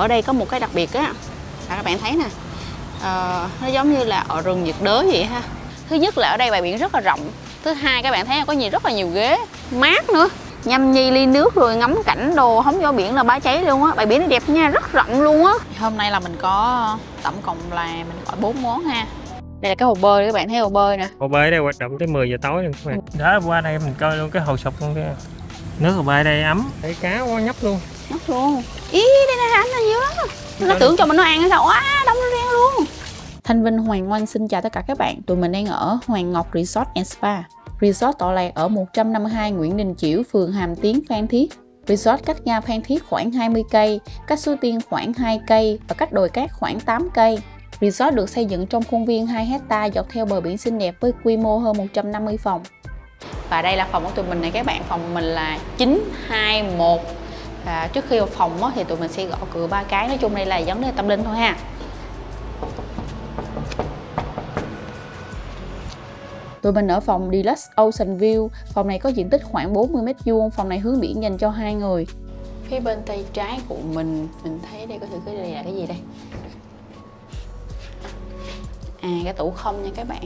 ở đây có một cái đặc biệt á. Là các bạn thấy nè. Ờ, nó giống như là ở rừng nhiệt đới vậy ha. Thứ nhất là ở đây bãi biển rất là rộng. Thứ hai các bạn thấy có nhiều rất là nhiều ghế mát nữa. Nhâm nhi ly nước rồi ngắm cảnh đồ hóng gió biển là bá cháy luôn á. Bãi biển này đẹp nha rất rộng luôn á. Hôm nay là mình có tổng cộng là mình gọi bốn món ha. Đây là cái hồ bơi các bạn thấy hồ bơi nè. Hồ bơi ở đây hoạt động tới 10 giờ tối luôn các bạn. Đó qua đây mình coi luôn cái hồ sụp luôn kia nước hồ bơi đây ấm. Thấy cá quá nhấp luôn. Nhấp luôn. Ý đây nè anh là nhiều lắm nó tưởng cho mình nó ăn sao á đông nó đen luôn. Thanh Vinh Hoàng Oanh xin chào tất cả các bạn. Tụi mình đang ở Hoàng Ngọc Resort and Spa. Resort tọa lạc ở 152 Nguyễn Đình Chiểu, phường Hàm Tiến, Phan Thiết. Resort cách ga Phan Thiết khoảng 20 cây, cách Suối Tiên khoảng 2 cây và cách đồi cát khoảng 8 cây. Resort được xây dựng trong khuôn viên 2 hecta dọc theo bờ biển xinh đẹp với quy mô hơn 150 phòng. Và đây là phòng của tụi mình này các bạn, phòng mình là 921. Và trước khi vào phòng thì tụi mình sẽ gõ cửa ba cái, nói chung đây là vấn đề tâm linh thôi ha. Tụi mình ở phòng Deluxe Ocean View, phòng này có diện tích khoảng 40m2, phòng này hướng biển dành cho hai người. Phía bên tay trái của mình, mình thấy đây có thử cái đây là cái gì đây? À cái tủ không nha các bạn.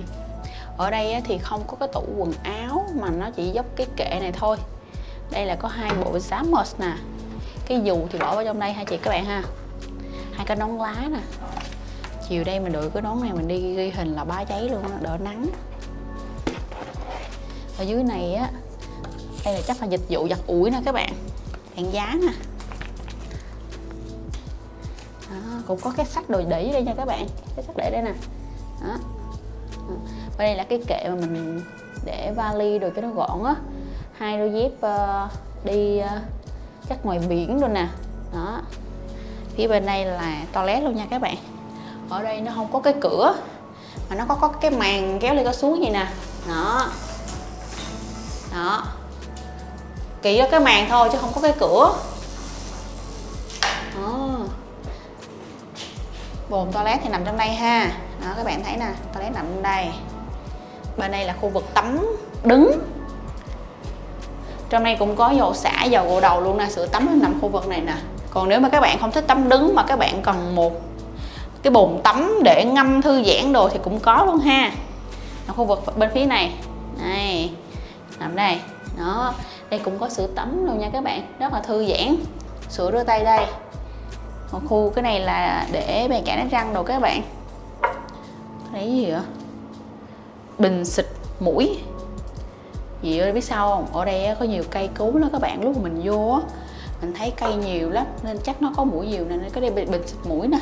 Ở đây thì không có cái tủ quần áo mà nó chỉ dốc cái kệ này thôi. Đây là có hai bộ Zamos nè. Cái dù thì bỏ vào trong đây ha chị các bạn ha. Hai cái nón lá nè. Chiều đây mình đội cái nón này mình đi ghi hình là bá cháy luôn đỡ nắng ở dưới này á đây là chắc là dịch vụ giặt ủi nè các bạn đèn giá nè đó, cũng có cái sách đồ để đây nha các bạn cái sách để đây nè đó ừ và đây là cái kệ mà mình để vali rồi cho nó gọn á. Hai đôi dép uh, đi uh, chắc ngoài biển luôn nè. Đó. Phía bên đây là toilet luôn nha các bạn. Ở đây nó không có cái cửa mà nó có có cái màn kéo lên có xuống vậy nè. Đó. Đó. Kỹ cái màn thôi chứ không có cái cửa. Đó. bồn toilet thì nằm trong đây ha. Đó các bạn thấy nè toilet nằm trong đây bên đây là khu vực tắm đứng. Trong đây cũng có dầu xả, dầu gội đầu luôn nè, sữa tắm nằm khu vực này nè. Còn nếu mà các bạn không thích tắm đứng mà các bạn cần một cái bồn tắm để ngâm, thư giãn đồ thì cũng có luôn ha. Ở khu vực bên phía này. Này, nằm đây. Đó, đây cũng có sữa tắm luôn nha các bạn. Rất là thư giãn. Sữa rửa tay đây. Một khu cái này là để bày cả đánh răng đồ các bạn. Cái gì vậy? Bình xịt mũi. Gì ơi biết sao không? Ở đây có nhiều cây cứu đó các bạn. Lúc mà mình vô á mình thấy cây nhiều lắm nên chắc nó có mũi nhiều nên cái đây bình, bình xịt mũi nè.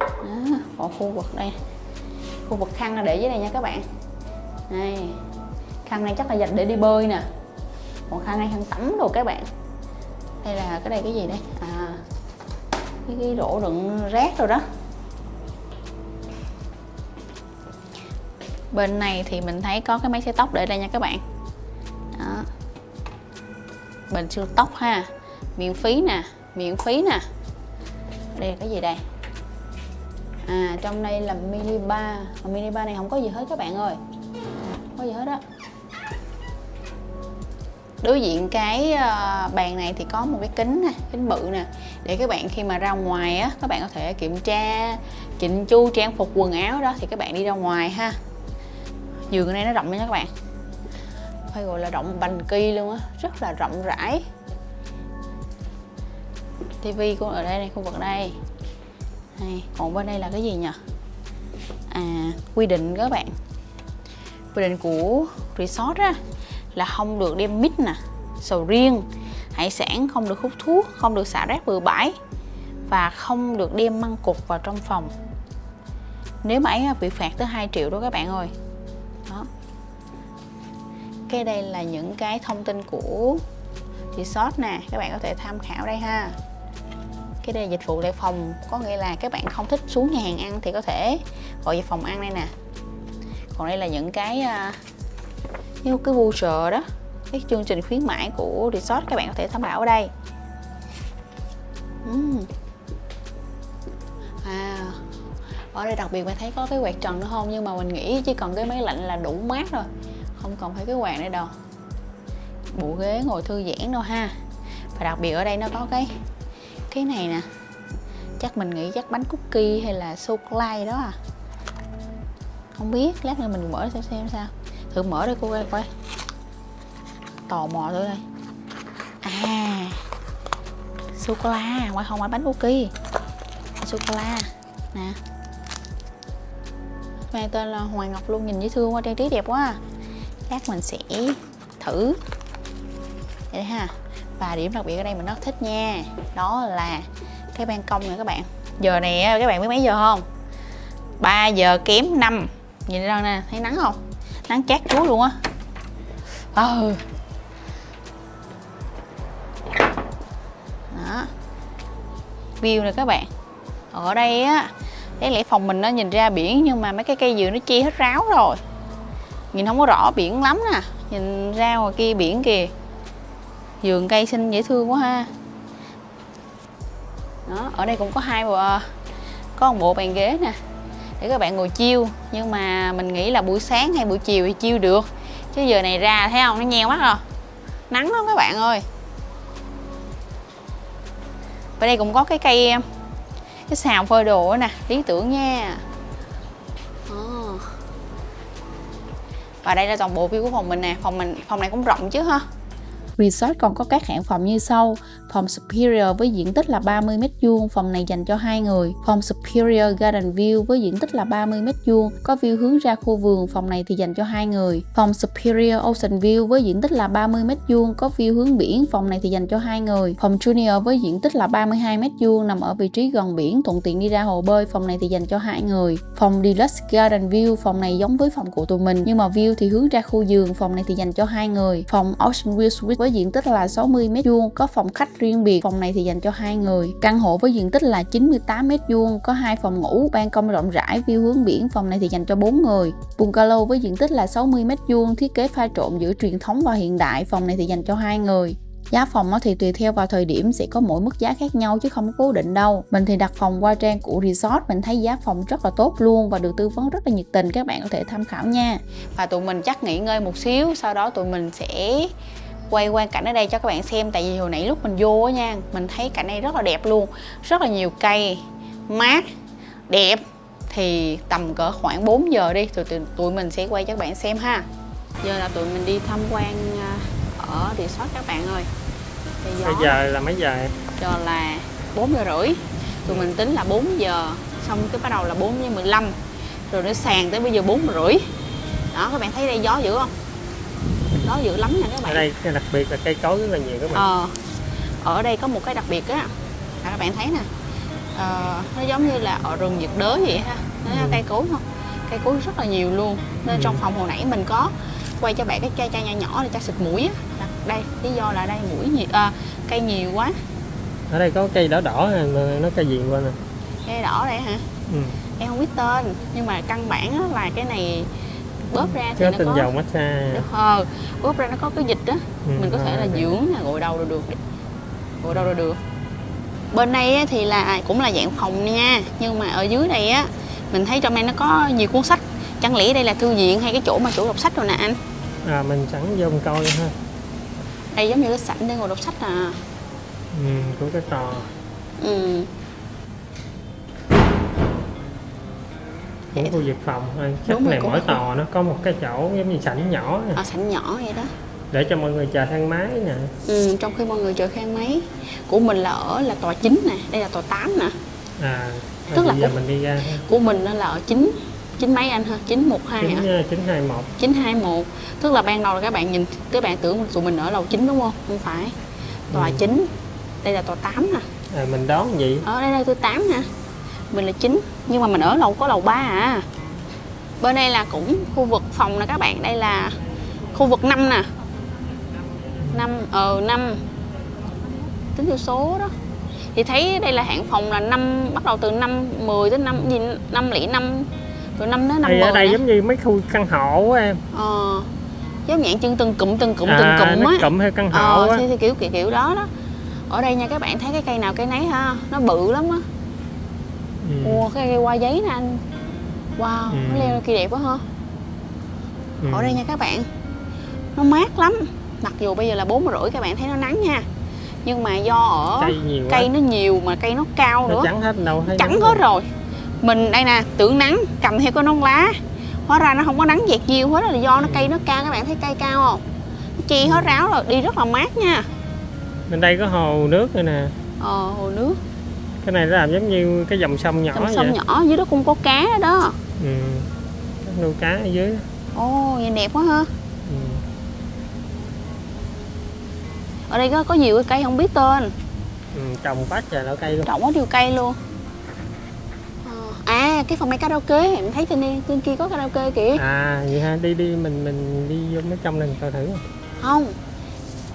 Đó, còn khu vực đây. Khu vực khăn là để dưới đây nha các bạn. Đây khăn này chắc là dành để đi bơi nè. Còn khăn này khăn tắm đồ các bạn. Đây là cái đây cái gì đây? À cái, cái rổ đựng rác rồi đó. Bên này thì mình thấy có cái máy xay tóc để đây nha các bạn. Đó. Bình siêu tóc ha. Miễn phí nè, miễn phí nè. Đây là cái gì đây? À trong đây là mini bar. Mini bar này không có gì hết các bạn ơi. Không có gì hết á. Đối diện cái ờ, bàn này thì có một cái kính nè, kính bự nè. Để các bạn khi mà ra ngoài á, các bạn có thể kiểm tra, chỉnh chu, trang phục, quần áo đó thì các bạn đi ra ngoài ha giường này nó rộng nha các bạn. Phải gọi là rộng bành kỳ luôn á rất là rộng rãi. Tivi của ở đây này khu vực đây. Này, còn bên đây là cái gì nhỉ? À quy định các bạn. Quy định của resort á là không được đem mít nè sầu riêng hải sản không được hút thuốc không được xả rác bừa bãi và không được đem măng cục vào trong phòng. Nếu mà ấy bị phạt tới 2 triệu đó các bạn ơi cái đây là những cái thông tin của resort nè. Các bạn có thể tham khảo đây ha. Cái đây là dịch vụ lại phòng, có nghĩa là các bạn không thích xuống nhà hàng ăn thì có thể gọi về phòng ăn đây nè. Còn đây là những cái à, như cái voucher đó, cái chương trình khuyến mãi của resort các bạn có thể tham khảo ở đây. Uhm. à ở đây đặc biệt mình thấy có cái quạt trần nữa không? Nhưng mà mình nghĩ chỉ cần cái máy lạnh là đủ mát rồi không cần phải cái quạt này đâu. Bộ ghế ngồi thư giãn đâu ha. Và đặc biệt ở đây nó có cái cái này nè. Chắc mình nghĩ chắc bánh cookie hay là sô cô đó à. Không biết, lát nữa mình mở xem xem sao. Thử mở đây cô coi coi. Tò mò thử đây. À sô cô la. Ngoài không phải bánh cookie. Sô cô la. Nè. Mang tên là Hoàng Ngọc luôn, nhìn dễ thương quá, trang trí đẹp quá à lát mình sẽ thử. Vậy ha. Và điểm đặc biệt ở đây mình rất thích nha. Đó là cái ban công nữa các bạn. Giờ này các bạn biết mấy giờ không? 3 giờ kém 5 nhìn ra nè, thấy nắng không? Nắng chát chúa luôn á. Ừ đó. View này các bạn. Ở đây á, cái lẽ phòng mình nó nhìn ra biển nhưng mà mấy cái cây dừa nó che hết ráo rồi nhìn không có rõ biển lắm nè. Nhìn ra ngoài kia biển kìa. Vườn cây xinh dễ thương quá ha. Đó, ở đây cũng có hai bộ, có một bộ bàn ghế nè, để các bạn ngồi chiêu nhưng mà mình nghĩ là buổi sáng hay buổi chiều thì chiêu được. Chứ giờ này ra thấy không, nó nheo mắt rồi. Nắng lắm các bạn ơi. Ở đây cũng có cái cây, cái xào phơi đồ nè, lý tưởng nha. Và đây là toàn bộ view của phòng mình nè. Phòng mình phòng này cũng rộng chứ ha. Resort còn có các hạng phòng như sau Phòng Superior với diện tích là 30m2, phòng này dành cho hai người. Phòng Superior Garden View với diện tích là 30m2, có view hướng ra khu vườn, phòng này thì dành cho hai người. Phòng Superior Ocean View với diện tích là 30m2, có view hướng biển, phòng này thì dành cho hai người. Phòng Junior với diện tích là 32m2, nằm ở vị trí gần biển, thuận tiện đi ra hồ bơi, phòng này thì dành cho hai người. Phòng Deluxe Garden View, phòng này giống với phòng của tụi mình, nhưng mà view thì hướng ra khu giường, phòng này thì dành cho hai người. Phòng Ocean View Suite với diện tích là 60m2, có phòng khách riêng biệt, phòng này thì dành cho hai người. Căn hộ với diện tích là 98 m2, có hai phòng ngủ, ban công rộng rãi, view hướng biển, phòng này thì dành cho bốn người. Bungalow với diện tích là 60 m2, thiết kế pha trộn giữa truyền thống và hiện đại, phòng này thì dành cho hai người. Giá phòng thì tùy theo vào thời điểm sẽ có mỗi mức giá khác nhau chứ không có cố định đâu. Mình thì đặt phòng qua trang của resort, mình thấy giá phòng rất là tốt luôn và được tư vấn rất là nhiệt tình, các bạn có thể tham khảo nha. Và tụi mình chắc nghỉ ngơi một xíu, sau đó tụi mình sẽ quay quang cảnh ở đây cho các bạn xem. Tại vì hồi nãy lúc mình vô á nha mình thấy cảnh đây rất là đẹp luôn. Rất là nhiều cây mát đẹp. Thì tầm cỡ khoảng 4 giờ đi tụi, tụi, tụi mình sẽ quay cho các bạn xem ha. Giờ là tụi mình đi tham quan à, ở resort các bạn ơi. Bây giờ là mấy giờ giờ là 4 giờ rưỡi. Tụi mình tính là 4 giờ xong cái bắt đầu là 4 giờ 15 rồi nó sàn tới bây giờ 4 rưỡi. Đó các bạn thấy đây gió dữ không đó dữ lắm nha các bạn. Ở đây cái đặc biệt là cây cối rất là nhiều các bạn. Ờ, ở đây có một cái đặc biệt á. À, các bạn thấy nè. Ờ, nó giống như là ở rừng nhiệt đới vậy ha. Nó ừ. cây cối không cây cối rất là nhiều luôn. Nên ừ. trong phòng hồi nãy mình có quay cho bạn cái chai chai nhỏ nhỏ để cho xịt mũi á. Đây lý do là đây mũi nhiều à, cây nhiều quá. Ở đây có cây đỏ đỏ nó cây gì qua nè. Cây đỏ đây hả? Ừ. em không biết tên nhưng mà căn bản là cái này bóp ra thì nó tinh có dầu massage. Ờ bóp ra nó có cái dịch đó ừ, mình có thể là dưỡng là gội đầu rồi được gội đầu rồi được. Bên đây thì là cũng là dạng phòng nha nhưng mà ở dưới này á mình thấy trong đây nó có nhiều cuốn sách. Chẳng lẽ đây là thư viện hay cái chỗ mà chủ đọc sách rồi nè anh? À mình sẵn vô mình coi ha. Đây giống như cái sảnh để ngồi đọc sách à. Ừ có cái trò. Ừ của khu vực phòng thôi. Chắc này mỗi tòa nó có một cái chỗ giống như sảnh nhỏ này. À, sảnh nhỏ vậy đó. Để cho mọi người chờ thang máy nè. Ừ, trong khi mọi người chờ thang máy của mình là ở là tòa 9 nè đây là tòa 8 nè. À tức là giờ của, mình đi ra của mình là ở 9 chín mấy anh ha? 912 9, hả? 921 921 tức là ban đầu là các bạn nhìn các bạn tưởng tụi mình ở lầu 9 đúng không? Không phải. Tòa ừ. 9 đây là tòa 8 nè. À, mình đón gì ở đây là tôi 8 nè mình là 9 nhưng mà mình ở lầu có lầu 3 à. Bên đây là cũng khu vực phòng nè các bạn đây là khu vực 5 nè. 5 ờ 5 tính theo số đó. Thì thấy đây là hạng phòng là năm bắt đầu từ năm 10 tới năm gì năm lẻ năm từ năm đến năm ở đây nè. giống như mấy khu căn hộ em. Ờ giống dạng chân từng cụm từng cụm à, từng cụm á. cụm theo căn hộ ờ, theo kiểu kiểu kiểu đó đó. Ở đây nha các bạn thấy cái cây nào cây nấy ha nó bự lắm á ừ. ủa cái cây hoa giấy nè anh. Wow ừ. nó leo kia đẹp quá ha. Ừ. ở đây nha các bạn. Nó mát lắm. Mặc dù bây giờ là bốn rưỡi các bạn thấy nó nắng nha nhưng mà do ở cây nhiều cây quá. nó nhiều mà cây nó cao nó nữa. trắng hết đâu thấy trắng hết rồi. mình đây nè tưởng nắng cầm theo cái nón lá. Hóa ra nó không có nắng dẹt nhiều hết là do nó cây nó cao các bạn thấy cây cao không? Nó che hết ráo rồi đi rất là mát nha. Bên đây có hồ nước nữa nè. Ờ hồ nước cái này nó làm giống như cái dòng sông nhỏ dòng vậy. sông nhỏ dưới đó cũng có cá đó, đó ừ. Nuôi cá ở dưới. Ồ nhìn đẹp quá ha. Ừ. ở đây có, có nhiều cái cây không biết tên. Ừ, trồng quá trời loại cây luôn. Trọng quá nhiều cây luôn. Ờ, à cái phòng máy karaoke em thấy trên đây trên kia có karaoke kìa. À vậy ha đi đi mình mình đi vô mấy trong này coi thử. Không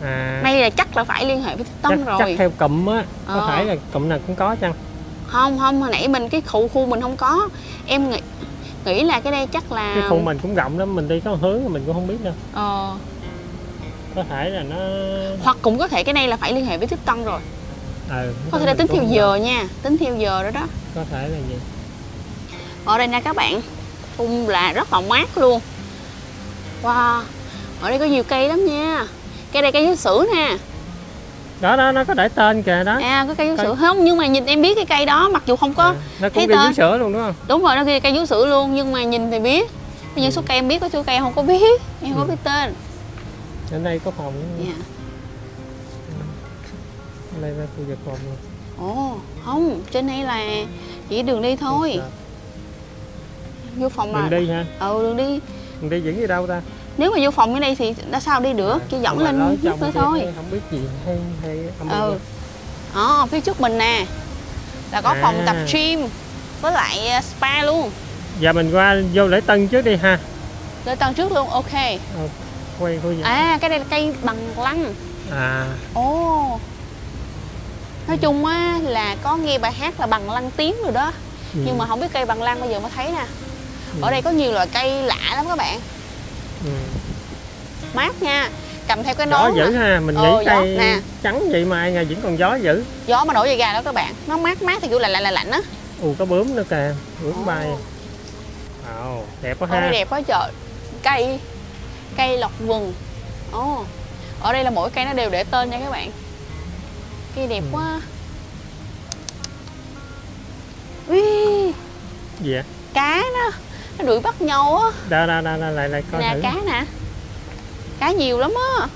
à. Đây là chắc là phải liên hệ với Tân chắc, rồi. chắc theo cụm á có Ờ. thể là cụm nào cũng có chăng? Không không hồi nãy mình cái khu khu mình không có. Em nghĩ nghĩ là cái đây chắc là cái khu mình cũng rộng lắm mình đi có hướng mình cũng không biết đâu. Ờ, có thể là nó hoặc cũng có thể cái này là phải liên hệ với Tân rồi. Ừ, có thể là tính theo giờ nha tính theo giờ đó đó. Có thể là gì? Ở đây nè các bạn phun là rất là mát luôn. Wow ở đây có nhiều cây lắm nha cây đây cây dứa sữa nè. Đó đó nó có để tên kìa đó. À có cây Cây- sữa không nhưng mà nhìn em biết cái cây đó mặc dù không có À, nó thấy cũng tên. dưới sữa luôn đúng không? Đúng rồi nó ghi cây dứa sữa luôn nhưng mà nhìn thì biết. Bây giờ số cây em biết có số cây em không có biết. Em không Ừ. có biết tên. Đến đây có phòng nữa. dạ. Đây là khu vực phòng luôn. Ồ không trên đây là chỉ đường đi thôi. Dạ. vô phòng mà. mình đi ha. Ừ đường đi. Mình đi dẫn đi đâu ta nếu mà vô phòng cái đây thì đã sao đi được? Chỉ dẫn lên nước kia thôi. không biết gì hay hay âm ừ. ừ. đó phía trước mình nè. Là có phòng À. tập gym với lại uh, spa luôn. Giờ mình qua vô lễ tân trước đi ha. Lên tầng trước luôn ok. Quay khu vực. À cái đây là cây bằng lăng. À. Ồ. Nói chung á là có nghe bài hát là bằng lăng tiếng rồi đó. Ừ. nhưng mà không biết cây bằng lăng bây giờ mới thấy nè. Ừ. ở đây có nhiều loại cây lạ lắm các bạn ừ. mát nha. Cầm theo cái gió nón dữ nè. ha mình Ờ, nghĩ gió cây nè. trắng vậy mà ai ngờ vẫn còn gió dữ. Gió mà nổi dây gà đó các bạn. Nó mát mát thì kiểu lạnh lạnh lạnh lạnh á. Ù có bướm nữa kìa. Bướm Ồ. bay. Ồ, đẹp quá ha. Đẹp quá trời. Cây. Cây lộc vừng. Ồ. Ở đây là mỗi cây nó đều để tên nha các bạn. Cây đẹp Ừ. quá. Ui, gì vậy? Cá nó nó đuổi bắt nhau á. Đó đó đó, đó lại lại coi nè thử. cá nè. Cá nhiều lắm á.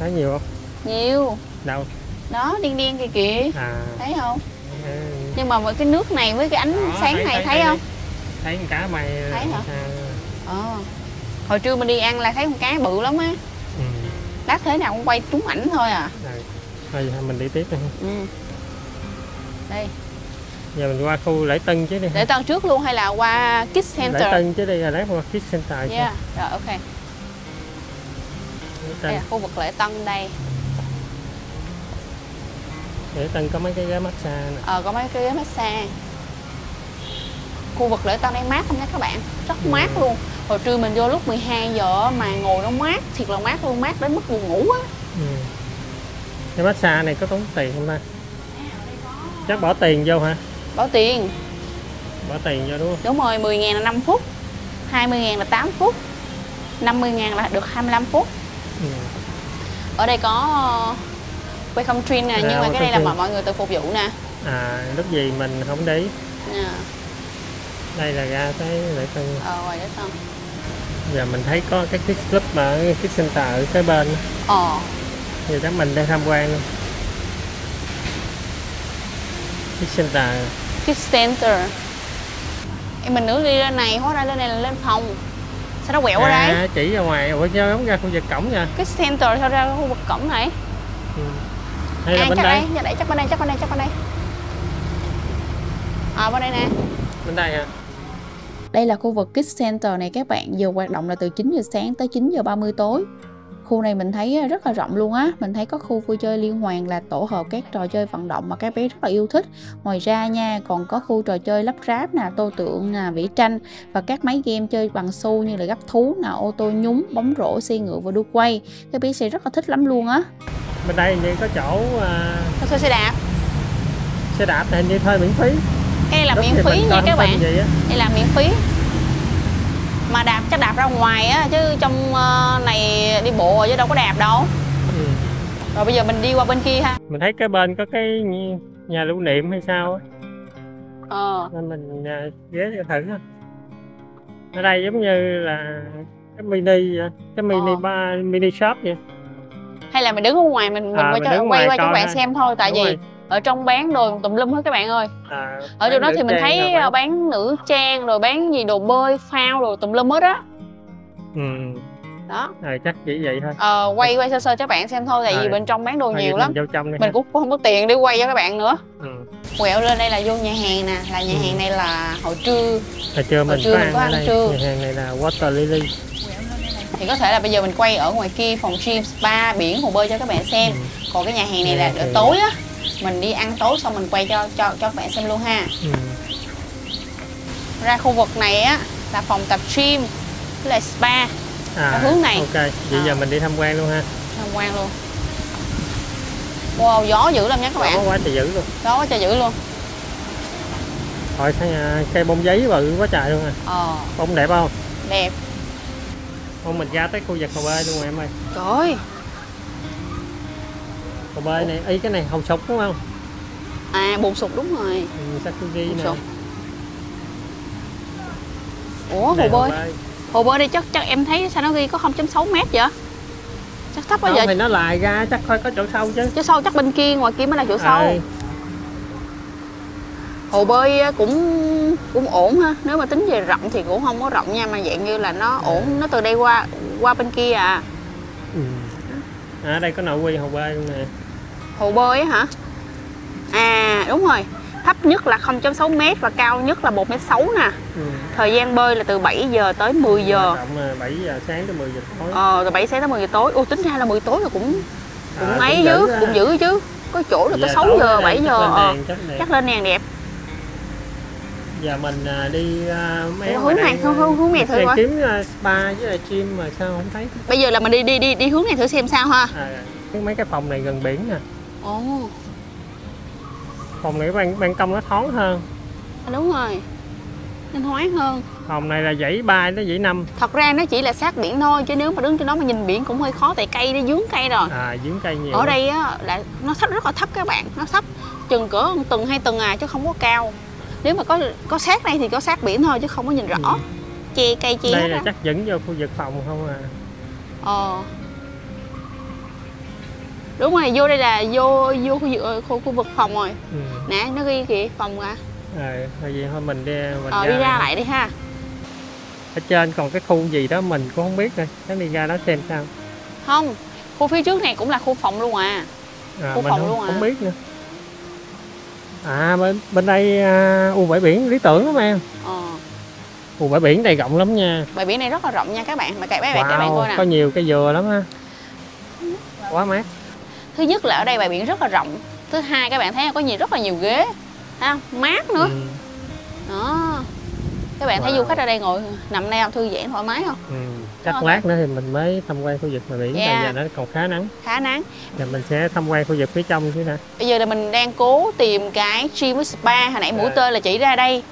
Cá nhiều không? Nhiều. Đâu? Đó đen đen kìa kìa. À. Thấy không? Ừ. nhưng mà với cái nước này với cái ánh Đó, sáng này thấy, không? thấy con cá mày Thấy hả? à, ờ. Hồi trưa mình đi ăn là thấy con cá bự lắm á. Ừ. lát thế nào cũng quay trúng ảnh thôi à. Rồi. thôi mình đi tiếp đi. Ừ. đây giờ mình qua khu lễ tân chứ đi. Để tân trước luôn hay là qua kids lễ center? Tân chứ đi rồi lát qua kids center chứ. yeah rồi ok. Lễ đây là khu vực lễ tân đây. Lễ tân có mấy cái ghế massage nè. Ờ có mấy cái ghế massage. Khu vực lễ tân đây mát không nha các bạn. Rất Ừ. mát luôn. Hồi trưa mình vô lúc 12 giờ mà ngồi nó mát thiệt là mát luôn mát đến mức buồn ngủ á. Ừ. cái massage này có tốn tiền không ta? Chắc bỏ tiền vô hả bỏ tiền. Bỏ tiền vô đúng không? Đúng rồi 10 ngàn là 5 phút 20 ngàn là 8 phút 50 ngàn là được 25 phút. Ừ. ở đây có uh, welcome drink nè À, nhưng mà cái đây là mọi mọi người tự phục vụ nè. À lúc gì mình không ý. nè đây là ra cái lễ tân. Ờ ngoài lễ tân. Giờ mình thấy có cái kids club mà ở kids center ở cái bên. Ờ. Giờ chắc mình đi tham quan luôn. Kids center kids center. Em mình nữa đi lên này hóa ra lên này là lên phòng. Sao nó quẹo qua đây? à, chỉ ra ngoài. Ủa sao không ra khu vực cổng nha kids center sao ra khu vực cổng này? Ừ. hay là à bên chắc đây. đây. Đây chắc bên đây chắc bên đây chắc bên đây. À bên đây nè. Bên đây hả Đây là khu vực Kids Center này các bạn, giờ hoạt động là từ 9 giờ sáng tới 9 giờ 30 tối. Khu này mình thấy rất là rộng luôn á, mình thấy có khu vui chơi liên hoàn là tổ hợp các trò chơi vận động mà các bé rất là yêu thích. Ngoài ra nha, còn có khu trò chơi lắp ráp nè, tô tượng nè, vẽ tranh và các máy game chơi bằng xu như là gấp thú nè, ô tô nhúng, bóng rổ, xe ngựa và đu quay. Các bé sẽ rất là thích lắm luôn á. bên đây hình như có chỗ à, Có xe đạp, xe đạp thì hình như thuê miễn phí cái này là Lúc miễn phí nha các bạn. đây là miễn phí mà đạp chắc đạp ra ngoài á chứ trong ờ, này đi bộ chứ đâu có đạp đâu ừ. rồi bây giờ mình đi qua bên kia ha mình thấy cái bên có cái nhà lưu niệm hay sao á ờ nên mình à, ghé thử ha ở đây giống như là cái mini cái mini Ờ. bar mini shop vậy hay là mình đứng ở ngoài mình mình À, quay mình quay ngoài qua cho các bạn ha. xem thôi tại Đúng vì rồi. Ở trong bán đồ tùm lum hết các bạn ơi. À, ở chỗ bán đó thì mình thấy ờ, bán- bán nữ trang rồi bán gì đồ bơi phao đồ tùm lum hết á. Ừ. Đó. Rồi chắc chỉ vậy thôi. Ờ, quay quay sơ sơ cho các bạn xem thôi tại vì Rồi. bên trong bán đồ nhiều lắm. mình trong cũng không có tiền để quay cho các bạn nữa. Ừ. quẹo lên đây là vô nhà hàng nè. Là nhà Ừ. hàng này là hồi trưa hồi trưa mình trưa có mình ăn có ăn đây trưa. nhà hàng này là Water Lily. Thì có thể là bây giờ mình quay ở ngoài kia phòng gym spa biển hồ bơi cho các bạn xem. Ừ. còn cái nhà hàng này là hàng. tối á mình đi ăn tối xong mình quay cho cho cho các bạn xem luôn ha. Ừ. ra khu vực này á là phòng tập gym với lại spa. À, hướng này. ok. Vậy À. giờ mình đi tham quan luôn ha. Tham quan luôn. Wow gió dữ lắm nha các bạn. quá trời dữ luôn. Gió quá trời dữ luôn. À, cây bông giấy bự quá trời luôn à. Ờ. Bông đẹp không? Đẹp. Không mình ra tới khu vực hồ bơi luôn rồi em ơi. Trời ơi hồ bơi này ý cái này hồng sục đúng không? À bồn sụp đúng rồi. Ừ, Sakuji Bồn nè. ủa hồ bơi. hồ bơi đây chắc chắc em thấy sao nó ghi có 0.6 mét vậy? Chắc thấp quá vậy? thì nó lại ra chắc phải có chỗ sâu chứ. Chứ sâu chắc bên kia ngoài kia mới là chỗ sâu. Ờ, hồ bơi á, cũng cũng ổn ha. Nếu mà tính về rộng thì cũng không có rộng nha mà dạng như là nó ổn nó từ đây qua qua bên kia à. À, đây có nội quy hồ bơi luôn nè. Hồ bơi á hả? À đúng rồi. Thấp nhất là 0.6 m và cao nhất là 1m6 nè. Ừ. thời gian bơi là từ 7 giờ tới 10 giờ. Động 7 giờ sáng tới 10 giờ tối. Ờ từ 7 sáng tới 10 giờ tối. Ô tính ra là 10 tối là cũng cũng À, ấy cũng chứ dữ á. cũng dữ chứ. Có chỗ là tới Giờ 6 tối giờ đây 7 chắc giờ. lên ờ, đèn, chắc chắc lên đèn đẹp giờ mình à, đi à, mấy Hướng này, đây, hướng- hướng- này thử coi. kiếm à, spa với lại gym mà sao không thấy. Bây giờ là mình đi đi đi đi hướng này thử xem sao ha. À, cái mấy cái phòng này gần biển nè. Ồ. Phòng này ban ban công nó thoáng hơn. À, đúng rồi. Nên thoáng hơn. Phòng này là dãy ba tới dãy năm. Thật ra nó chỉ là sát biển thôi chứ nếu mà đứng trên đó mà nhìn biển cũng hơi khó tại cây nó dướng cây rồi. À dưới cây nhiều. Ở đây á là nó thấp rất là thấp các bạn nó thấp. Chừng cỡ tầng hai tầng à chứ không có cao nếu mà có có sát đây thì có sát biển thôi chứ không có nhìn rõ. Ừ. che cây che đây là á. chắc dẫn vô khu vực phòng không à. Ờ. Đúng rồi vô đây là vô vô khu, vực- khu, khu vực phòng rồi. Ừ. nè nó ghi kìa phòng à. Thôi vậy thôi mình đi mình ờ đi ra lại đi ha. Ở trên còn cái khu gì đó mình cũng không biết rồi chắc đi ra đó xem sao. Không khu phía trước này cũng là khu phòng luôn à. À, Khu phòng không, luôn à? không biết nữa à bên bên đây à, u bãi biển lý tưởng lắm em. Ờ. U bãi biển này rộng lắm nha. Bãi biển này rất là rộng nha các bạn. Mà các bạn các bạn coi có nè nhiều cây dừa lắm ha. Quá mát. Thứ nhất là ở đây bãi biển rất là rộng. Thứ hai các bạn thấy có nhiều rất là nhiều ghế. Ha mát nữa. Ừ. đó các bạn thấy du khách ở đây ngồi nằm không? Thư giãn thoải mái không? Ừ. chắc Ok. lát nữa thì mình mới tham quan khu vực bãi biển. Yeah. tại giờ nó còn khá nắng. Khá nắng. Giờ mình sẽ tham quan khu vực phía trong chứ nè. Bây giờ là mình đang cố tìm cái gym với spa hồi nãy mũi Dạ. tên là chỉ ra đây.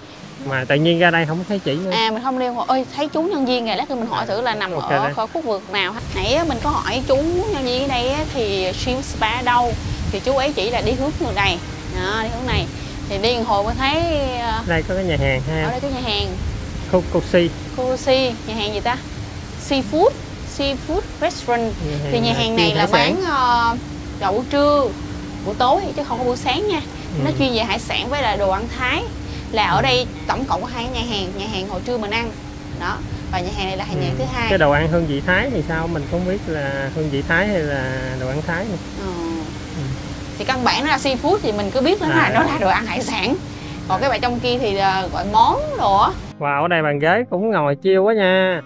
Mà tự nhiên ra đây không thấy chỉ nữa. À mình không đeo ơi thấy chú nhân viên này lát nữa mình hỏi thử là nằm Ok ở khỏi khu vực nào nãy mình có hỏi chú nhân viên ở đây thì gym spa đâu? Thì chú ấy chỉ là đi hướng người này. Đó, đi hướng này thì đi hồi mới thấy ờ, đây có cái nhà hàng ở ha đây có nhà hàng. Khu Cosi Kurosi nhà hàng gì ta? Seafood seafood restaurant. Thì nhà hàng này là bán vào buổi trưa buổi tối chứ không có buổi sáng nha. Nó Ừ. chuyên về hải sản với là đồ ăn thái. Là ở đây tổng cộng có hai nhà hàng nhà hàng hồi trưa mình ăn đó và nhà hàng này là nhà hàng Ừ. thứ hai. Cái đồ ăn hương vị Thái thì sao? Mình không biết là hương vị Thái hay là đồ ăn Thái nữa. Ờ. thì căn bản nó là seafood thì mình cứ biết nó là À. nó là đồ ăn hải sản. Còn cái bạn trong kia thì ờ, gọi món đồ á. Wow, ở đây bàn ghế cũng ngồi chiêu quá nha.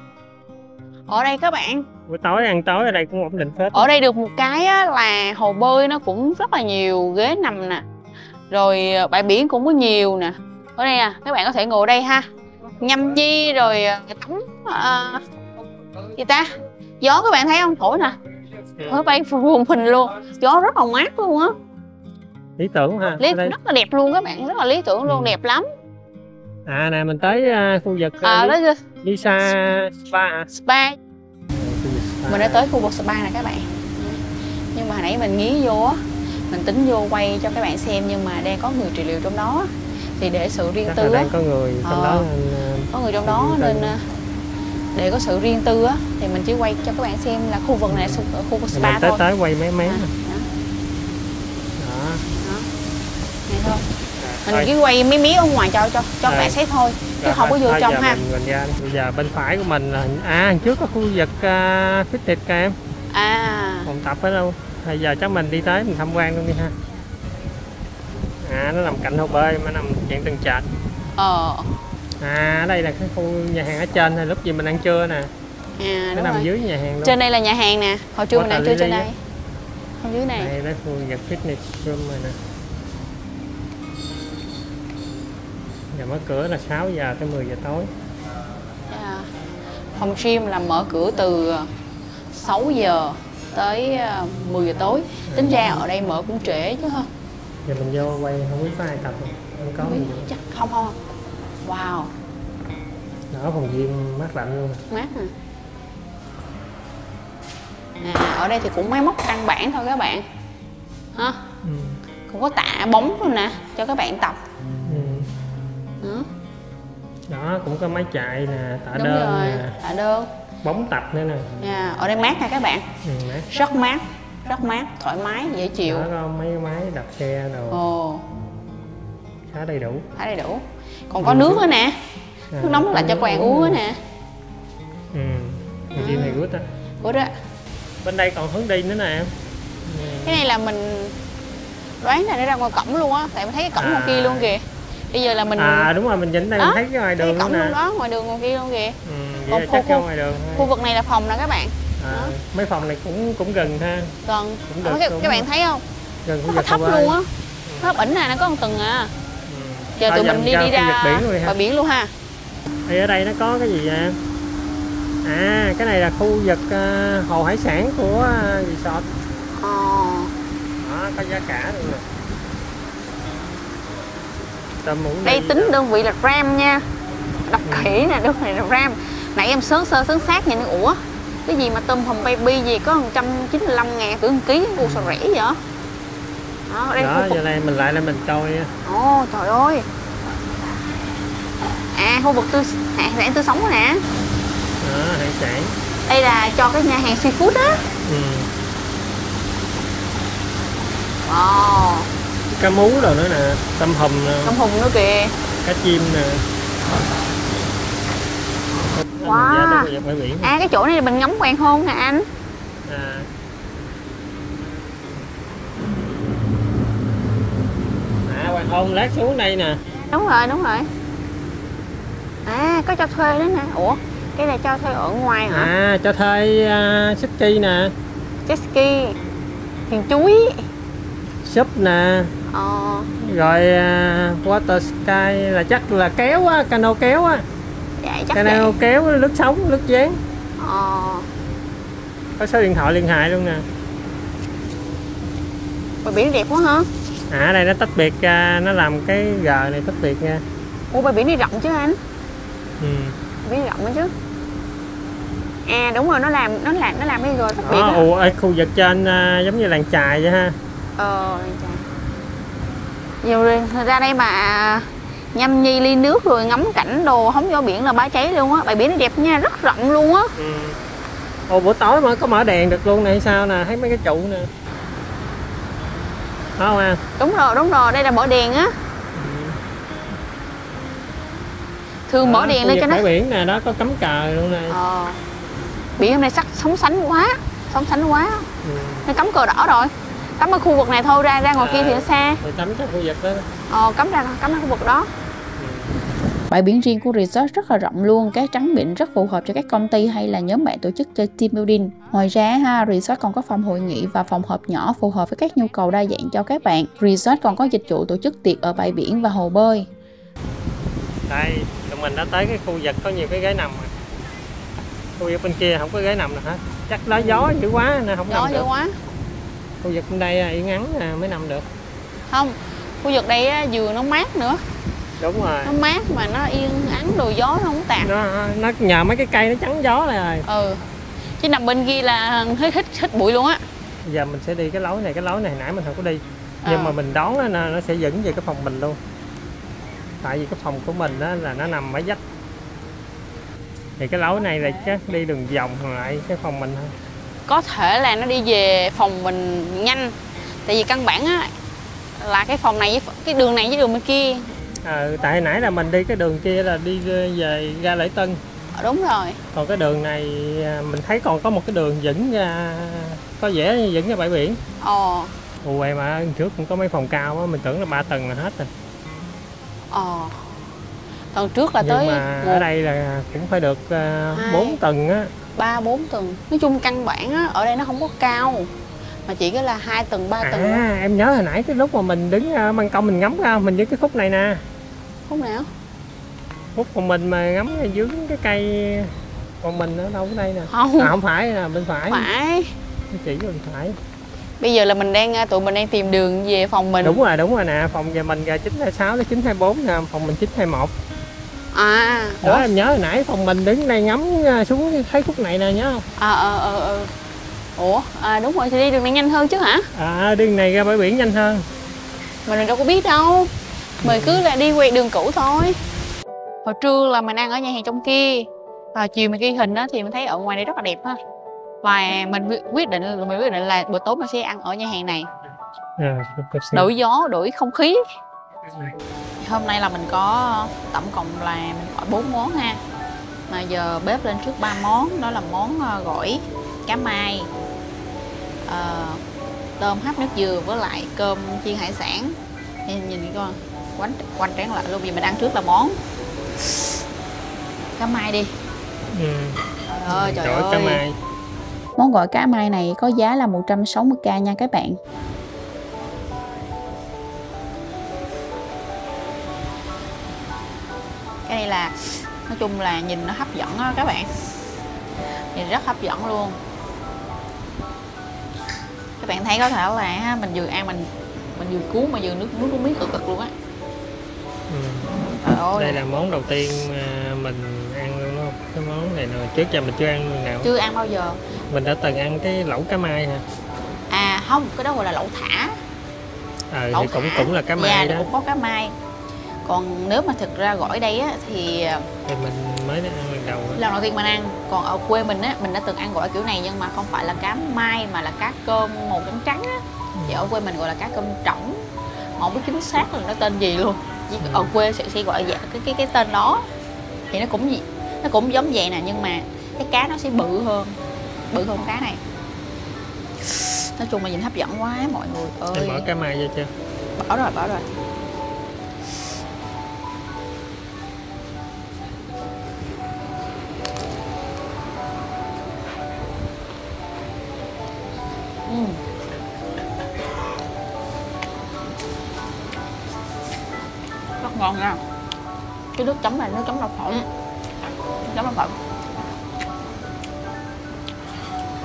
Ở đây các bạn. Buổi tối ăn tối ở đây cũng ổn định phết. Ở đây được một cái á, là hồ bơi nó cũng rất là nhiều ghế nằm nè. Rồi ờ, bãi biển cũng có nhiều nè. Ở đây à các bạn có thể ngồi đây ha. Nhâm nhi rồi ờ, tắm ờ, gì ta? Gió các bạn thấy không? Thổi nè thổi bay phù phù phình luôn. Gió rất là mát luôn á. Lý tưởng ha lý ở rất là đẹp luôn các bạn rất là lý tưởng luôn Ừ. đẹp lắm. À nè mình tới à, khu vực à, à, đó Lisa Spa spa. Mình đã tới khu vực spa này các bạn. Nhưng mà hồi nãy mình nghĩ vô á mình tính vô quay cho các bạn xem nhưng mà đang có người trị liệu trong đó. Thì để sự riêng chắc tư là đang có người trong Ờ. đó nên, ờ, có người trong đó nên ờ, để có sự riêng tư á thì mình chỉ quay cho các bạn xem là khu vực này là khu vực mình spa tới thôi. tới quay mấy mấy À, đó, đó. Đó. này thôi. Mình Thôi, chỉ quay mấy mí ở ngoài cho cho cho các Rồi. bạn thấy thôi chứ rồi không có vô thôi trong giờ ha. mình, mình ra bây giờ bên phải của mình là à trước có khu vực uh, fitness kìa em. À. Phòng tập ở đâu? Bây giờ chắc mình đi tới mình tham quan luôn đi ha. À nó nằm cạnh hồ bơi mà nằm dạng từng trệt. Ờ à đây là cái khu nhà hàng ở trên này lúc gì mình ăn trưa nè. À nó nằm rồi. dưới nhà hàng luôn. Trên đây là nhà hàng nè. Hồi trưa Có mình ăn trưa trên đây. không dưới này. Đây là khu vực fitness room rồi nè. Giờ mở cửa là 6 giờ tới 10 giờ tối. À, phòng gym là mở cửa từ 6 giờ tới ờ, 10 giờ tối. Tính ra ở đây mở cũng trễ chứ ha. Giờ mình vô quay không biết có ai tập không? Không có không biết chắc không không wow. Đó phòng gym mát lạnh luôn. Mát nè à, ở đây thì cũng máy móc căn bản thôi các bạn. Ha ừ. cũng có tạ bóng luôn nè cho các bạn tập. Ừ. đó, đó cũng có máy chạy nè tạ đúng đơn rồi nè. tạ đơn. Bóng tập nữa nè. Nha ở đây mát nha các bạn. Ừ, mát. Rất mát rất mát thoải mái dễ chịu. Đó có mấy máy đạp xe đồ. Ồ. Khá đầy đủ. Khá đầy đủ còn có nước nữa nè. À, nước nóng lạnh cho bạn uống nữa nè. Ừ. Phòng gym này good á. Ủa đó bên đây còn hướng đi nữa nè. Em ừ. cái này là mình đoán là nó ra ngoài cổng luôn á. Tại mình thấy cái cổng À. ngoài kia luôn kìa. Bây giờ là mình à đúng rồi mình nhìn đây Đó, mình thấy cái ngoài đường cái cổng luôn nè. đó ngoài đường ngoài kia luôn kìa. Ừ, Còn vậy là khu- khu- ngoài đường khu thôi vực này là phòng nè các bạn. À, đó. mấy phòng này cũng cũng gần ha. Gần. Cũng được Ờ, các, luôn các bạn á. thấy không? gần khu rất là vực thấp luôn á. Nó ẩn nè nó có một tầng à. ừ. Giờ tụi mình đi đi ra biển luôn đi ha. bờ biển luôn ha. Thì ở đây nó có cái gì vậy? À cái này là khu vực ờ, hồ hải sản của ờ, resort. Ờ. Đó có giá cả luôn nè. Đây tính đơn vị là gram nha. Đọc Ừ. kỹ nè đơn vị là gram nãy em sớm sơ sớm sát nhìn ủa cái gì mà tôm hùm baby gì có 195 ngàn tưởng ký cô sao rẻ vậy đó đây đó giờ này mình lại là mình coi ồ trời ơi. À khu vực tư hải sản tươi sống nè. Đó hải sản. Đây là cho cái nhà hàng seafood á. Ừ. wow. Cá mú rồi nữa nè tôm hùm nè. Tôm hùm nữa kìa. Cá chim nè. Wow. À cái chỗ này mình ngắm hoàng hôn nè anh. À. à hôn lát xuống đây nè. Đúng rồi đúng rồi. À có cho thuê nữa nè. Ủa cái này cho thuê ở ngoài hả? À cho thuê uh, ski nè. Jet ski thuyền chuối. Súp nè. Ờ. Rồi uh, water sky là chắc là kéo á cano kéo á. Dạ cano vậy. kéo lướt sóng lướt dáng. Ờ. Có số điện thoại liên hệ luôn nè. Bờ biển đẹp quá hả à ở đây nó tách biệt ra nó làm cái g này tách biệt nha. Ủa bờ biển đi rộng chứ anh? Ừ. biển rộng nữa chứ. À đúng rồi nó làm nó làm nó làm cái rồi tách biệt đó ồ, ở khu vực trên à, giống như làng chài vậy ha. Ờ nhiều người ra đây mà nhâm nhi ly nước rồi ngắm cảnh đồ hóng gió biển là bãi cháy luôn á. Bãi biển này đẹp nha rất rộng luôn á. Ừ. ồ buổi tối mà có mở đèn được luôn này sao nè? Thấy mấy cái trụ nè Phải không à đúng rồi đúng rồi đây là mở đèn á. Thường Đó, đèn lên cho nó biển nè đó có cắm cờ luôn nè. Ờ. Biển hôm nay sắc sống sánh quá sống sánh quá. Ừ. nó cắm cờ đỏ rồi. Cắm ở khu vực này thôi ra ra ngoài À. kia thì nó xa. rồi trong khu vực đó. Ờ cắm ra cắm ở khu vực đó Bãi biển riêng của resort rất là rộng luôn, cái trắng mịn rất phù hợp cho các công ty hay là nhóm bạn tổ chức chơi team building. Ngoài ra ha, resort còn có phòng hội nghị và phòng họp nhỏ phù hợp với các nhu cầu đa dạng cho các bạn. Resort còn có dịch vụ tổ chức tiệc ở bãi biển và hồ bơi. đây tụi mình đã tới cái khu vực có nhiều cái ghế nằm rồi khu vực bên kia không có ghế nằm nữa hả chắc lá gió dữ quá nên không Gió nằm dữ được quá. khu vực bên đây à, yên ắng à, mới nằm được Không, khu vực đây á, vừa nó mát nữa, đúng rồi nó mát mà nó yên ắng đồ gió nó không tạt. nó nó nhờ mấy cái cây nó chắn gió lại rồi Ừ. Chứ nằm bên kia là hít hít hít bụi luôn á. giờ mình sẽ đi cái lối này cái lối này nãy mình không có đi nhưng Ờ. mà mình đón nó, nó sẽ dẫn về cái phòng mình luôn tại vì cái phòng của mình á, là nó nằm ở dách thì cái lối này là chắc đi đường vòng lại cái phòng mình thôi có thể là nó đi về phòng mình nhanh tại vì căn bản á là cái phòng này với cái đường này với đường bên kia ờ, tại hồi nãy là mình đi cái đường kia là đi về ra lễ tân. Ờ, đúng rồi. Còn cái đường này à, mình thấy còn có một cái đường dẫn ra có vẻ dẫn ra bãi biển. Ờ. Ồ vậy mà trước cũng có mấy phòng cao á mình tưởng là ba tầng là hết rồi. Ờ. Tầng trước là nhưng tới mà một, ở đây là cũng phải được à. 4 tầng á. Ba bốn tầng. Nói chung căn bản á ở đây nó không có cao. Mà chỉ có là hai tầng ba tầng à em nhớ hồi nãy cái lúc mà mình đứng à, ban công mình ngắm ra mình với cái khúc này nè không nào? Khúc của mình mà ngắm dưới cái cây còn mình ở đâu ở đây nè. Không. À, không phải là bên phải. Phải. Chỉ bên phải. Bây giờ là mình đang à, tụi mình đang tìm đường về phòng mình. Đúng rồi đúng rồi nè. Phòng nhà mình là 926 đến 924 nè. Phòng mình 921 à. Đó ủa em nhớ hồi nãy phòng mình đứng đây ngắm à, xuống thấy khúc này nè nhớ không? À ờ ờ ờ. Ủa à, đúng rồi thì đi đường này nhanh hơn chứ hả? À đường này ra bãi biển nhanh hơn. Mình đâu có biết đâu mình cứ là đi quay đường cũ thôi. Hồi trưa là mình ăn ở nhà hàng trong kia. Và chiều mình ghi hình á thì mình thấy ở ngoài đây rất là đẹp ha và mình quyết- định mình quyết định là bữa tối mình sẽ ăn ở nhà hàng này. À, đổi gió đổi không khí. Hôm nay là mình có tổng cộng là mình gọi bốn món ha. Mà giờ bếp lên trước ba món đó là món ờ, gỏi cá mai ờ, tôm hấp nước dừa với lại cơm chiên hải sản. Thì nhìn đi con quánh quanh tráng lại luôn vì mình ăn trước là món cá mai đi ừ. trời ơi trời Gỏi ơi cá mai Món gỏi cá mai này có giá là 160k nha các bạn. Cái này là nói chung là nhìn nó hấp dẫn á các bạn. Nhìn rất hấp dẫn luôn. Các bạn thấy có thể là ha, mình vừa ăn mình mình vừa cuốn mà vừa nước nước nước miếng cực cực luôn á. Ừ. Đây là món đầu tiên mình ăn luôn đúng không cái món này là trước giờ mình chưa ăn lần nào Chưa ăn bao giờ. mình đã từng ăn cái lẩu cá mai hả À không, cái đó gọi là lẩu thả. ờ Lẩu thì cũng thả. cũng là cá Dạ, mai đó cũng có cá mai. Còn nếu mà thực ra gỏi đây á thì thì mình mới ăn lần đầu á. lần đầu tiên mình ăn còn ở quê mình á mình đã từng ăn gỏi kiểu này nhưng mà không phải là cá mai mà là cá cơm màu trắng trắng á thì ở quê mình gọi là cá cơm trỏng mà không biết chính xác là nó tên gì luôn Ừ. ở quê sẽ, sẽ gọi dạ, cái cái cái tên đó. Thì nó cũng gì nó cũng giống vậy nè nhưng mà cái cá nó sẽ bự hơn bự hơn cá này. Nói chung là nhìn hấp dẫn quá mọi người em bỏ ơi. cá mai vô chưa? Bỏ rồi bỏ rồi nước chấm đậu phộng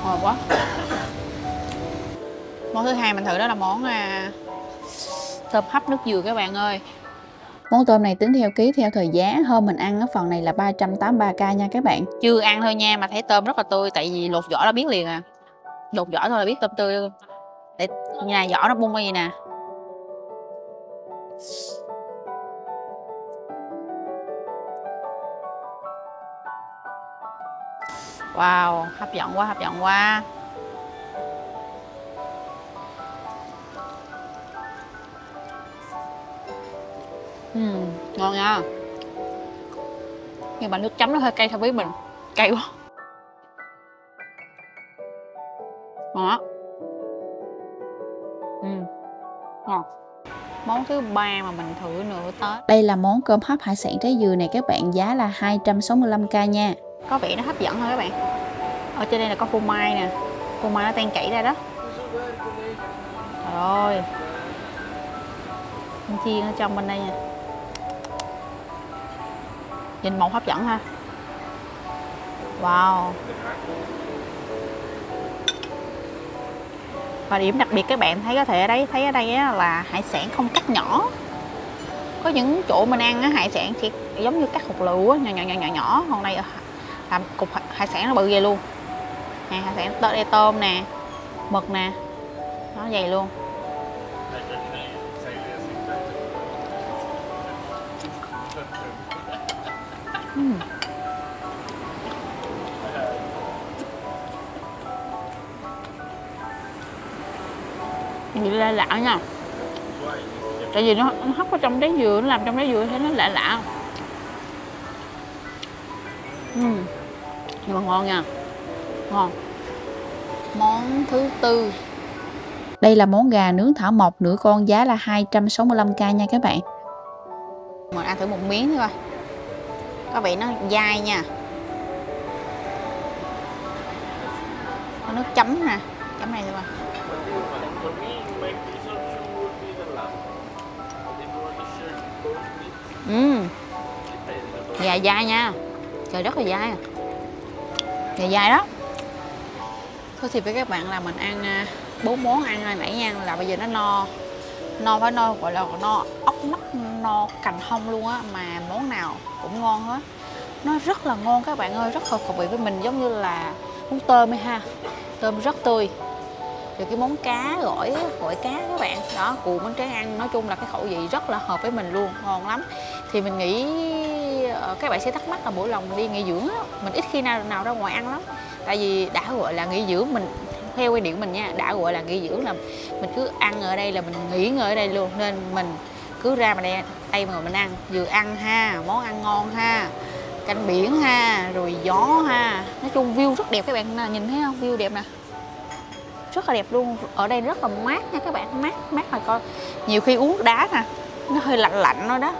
ngon quá. Món thứ hai mình thử đó là món à, tôm hấp nước dừa các bạn ơi. Món tôm này tính theo ký theo thời giá. Hôm mình ăn ở phần này là 383k nha các bạn. Chưa ăn thôi nha mà thấy tôm rất là tươi Tại vì lột vỏ là biết liền à. Lột vỏ thôi là biết tôm tươi Để nhà vỏ nó bung ra gì nè Wow, hấp dẫn quá, hấp dẫn quá. Uhm, ngon nha. Nhưng mà nước chấm nó hơi cay so với mình Cay quá. Ngon á. Ừm, ngon. Món thứ ba mà mình thử nữa tới. Đây là món cơm hấp hải sản trái dừa này các bạn. Giá là 265k nha. Có vẻ nó hấp dẫn hơn các bạn. Ở trên đây là có phô mai nè. Phô mai nó tan chảy ra đó. Rồi. Con chiên ở trong bên đây nha. Nhìn màu hấp dẫn ha. Wow. Và điểm đặc biệt các bạn thấy có thể ở đấy thấy ở đây á, là hải sản không cắt nhỏ. Có những chỗ mình ăn á, hải sản sẽ giống như cắt hột lựu á, nhỏ nhỏ nhỏ nhỏ nhỏ. Còn đây làm cục hải- sản nó bự vậy luôn. Nè hải sản tơ đây tôm nè mực nè. Nó vậy luôn. Hmm. Ừm. Vị lạ lạ nha. Tại vì nó, nó hấp ở trong trái dừa Nó làm trong trái dừa thế nó lạ lạ Ừm. Nhưng mà ngon nha. Ngon. Món thứ tư. Đây là món gà nướng thảo mộc nửa con giá là 265k nha các bạn. Mình ăn thử một miếng thôi coi. Có vị nó dai nha. Có nước chấm nè. Chấm này thôi coi. On gà dai nha. Trời rất là dai à dài dài đó. Thôi thì với các bạn là mình ăn à, bốn món ăn hồi nãy nha, là bây giờ nó no. No phải no, gọi là no, ốc mắt no cành hông luôn á, mà món nào cũng ngon hết. Nó rất là ngon các bạn ơi, rất hợp khẩu vị với mình, giống như là món tôm ấy ha. Tôm rất tươi. Rồi cái món cá gỏi gỏi cá các bạn. Đó, cuộn bánh tráng ăn, nói chung là cái khẩu vị rất là hợp với mình luôn, ngon lắm. Thì mình nghĩ Ờ, các bạn sẽ thắc mắc là mỗi lần đi nghỉ dưỡng á, mình ít khi nào nào ra ngoài ăn lắm. Tại vì đã gọi là nghỉ dưỡng mình theo quan điểm mình nha đã gọi là nghỉ dưỡng là mình cứ ăn ở đây là mình nghỉ ngơi ở đây luôn. Nên mình cứ ra mà đây đây mà mình ăn vừa ăn ha món ăn ngon ha canh biển ha rồi gió ha. Nói chung view rất đẹp các bạn nè, nhìn thấy không? View đẹp nè. Rất là đẹp luôn ở đây rất là mát nha các bạn mát mát mà coi. Nhiều khi uống đá nè nó hơi lạnh lạnh thôi đó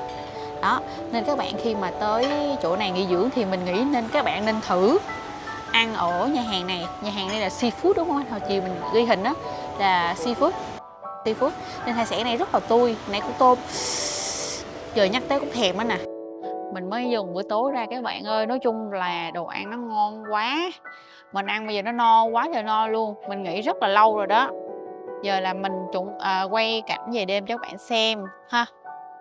đó nên các bạn khi mà tới chỗ này nghỉ dưỡng thì mình nghĩ nên các bạn nên thử ăn ở nhà hàng này. Nhà hàng đây là seafood đúng không anh? Hồi chiều mình ghi hình đó là seafood seafood. Nên hải sản này rất là tươi này cũng tôm. Giờ nhắc tới cũng thèm á nè. Mình mới dùng bữa tối ra các bạn ơi nói chung là đồ ăn nó ngon quá. Mình ăn bây giờ nó no quá trời no luôn mình nghĩ rất là lâu rồi đó. Giờ là mình chuẩn à, quay cảnh về đêm cho các bạn xem ha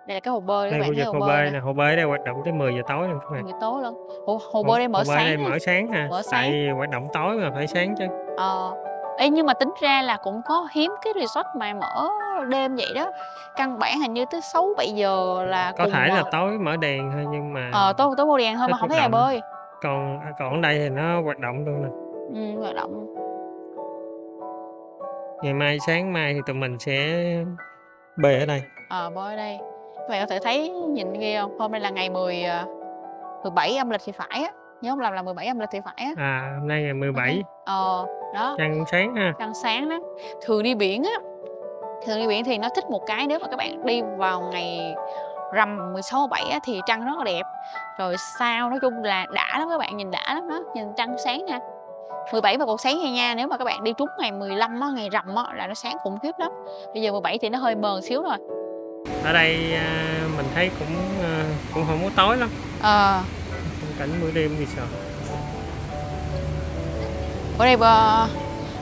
đây là cái hồ bơi các đây bạn khu thấy vực hồ hồ bơi bơi nè nè hồ bơi đây hoạt động tới 10 giờ tối nè các bạn người tối luôn hồ, hồ bơi đây mở hồ bơi sáng đây nha. mở sáng ha Mở sáng. tại vì hoạt động tối mà phải sáng chứ Ờ. Ê, nhưng mà tính ra là cũng có hiếm cái resort mà mở đêm vậy đó căn bản hình như tới 6 7 giờ là có cùng thể là mở. tối mở đèn thôi nhưng mà ờ tối tối mua đèn thôi mà không thấy hoạt ai động. bơi còn còn ở đây thì nó hoạt động luôn nè ừ, hoạt động ngày mai sáng mai thì tụi mình sẽ bơi ở đây ờ bơi ở đây các bạn có thể thấy nhìn ghê không? Hôm nay là ngày 10 ờ, 17 âm lịch thì phải á. Nhớ không? Làm là 17 âm lịch thì phải á. À hôm nay ngày 17 ờ đó. Trăng sáng ha. Trăng sáng đó. Thường đi biển á thường đi biển thì nó thích một cái nếu mà các bạn đi vào ngày rằm 16 17 á, thì trăng rất là đẹp. Rồi sao nói chung là đã lắm các bạn nhìn đã lắm đó nhìn trăng sáng nha 17 mà còn sáng nha nha nếu mà các bạn đi trúng ngày 15 á, ngày rằm á, là nó sáng khủng khiếp lắm. Bây giờ 17 thì nó hơi mờ xíu rồi ở đây à, mình thấy cũng à, cũng không có tối lắm. Ờ. Phong cảnh buổi đêm thì sao ở đây ờ,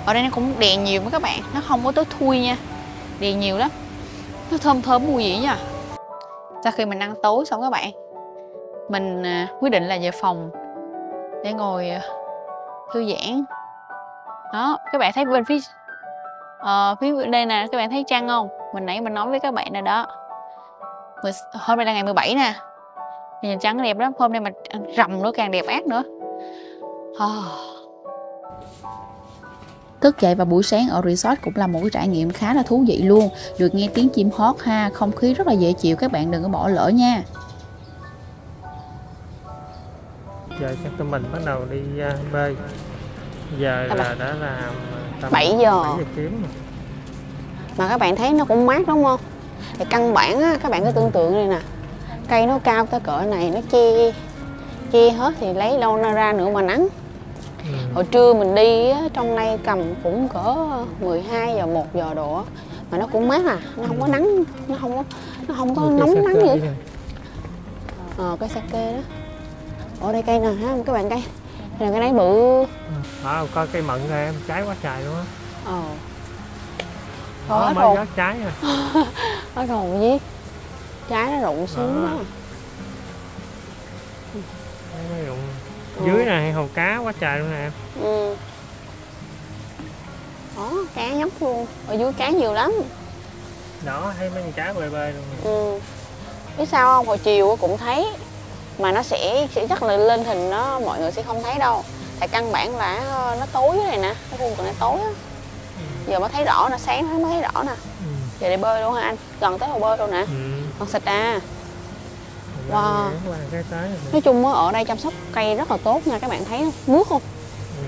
ở đây nó cũng đèn nhiều lắm các bạn. Nó không có tối thui nha. Đèn nhiều lắm. Nó thơm thơm mùi gì nha. Sau khi mình ăn tối xong các bạn mình à, quyết định là về phòng để ngồi à, thư giãn. Đó các bạn thấy bên phía ờ, phía bên đây nè các bạn thấy trăng không mình nãy mình nói với các bạn rồi đó. Hôm nay là ngày 17 nè. Nhìn trăng đẹp lắm hôm nay mà rằm nữa càng đẹp ác nữa. Thức dậy vào buổi sáng ở resort cũng là một cái trải nghiệm khá là thú vị luôn. Được nghe tiếng chim hót ha, không khí rất là dễ chịu các bạn đừng có bỏ lỡ nha. Giờ chắc tụi mình bắt đầu đi à, bơi. Giờ là đã là tầm 7 giờ. 7 giờ kiếm rồi. Mà các bạn thấy nó cũng mát đúng không? Thì căn bản á, các bạn cứ tưởng tượng đây nè Cây nó cao tới cỡ này nó che Che hết thì lấy đâu nó ra nữa mà nắng ừ. Hồi trưa mình đi á, trong đây cầm cũng cỡ 12 giờ 1 giờ độ. Mà nó cũng mát à, nó không có nắng, nó không có nó không có Cái nóng nắng gì. Ờ cây sake đó Ở đây cây nè ha các bạn cây là cái đấy bự Đó, coi cây mận rồi em trái quá trời luôn á Ờ Hết mới rớt trái rồi Nó còn gì Trái nó rụng xuống Ờ. đó mới rụng. Ừ. dưới này hồ cá quá trời luôn nè em ừ. Đó, cá nhóc luôn Ở dưới cá nhiều lắm đó thấy mấy con cá bơi bơi luôn ừ. Biết sao không? Hồi chiều cũng thấy Mà nó sẽ, sẽ chắc là lên hình nó mọi người sẽ không thấy đâu Tại căn bản là nó tối này nè Cái khu vực này tối á Giờ mới thấy rõ nè, sáng mới thấy rõ nè ừ. Giờ đi bơi luôn hả anh? Gần tới hồ bơi luôn nè ừ. Còn xịt à Wow. Nói chung ở đây chăm sóc cây rất là tốt nha Các bạn thấy không? Mướt không? ừ.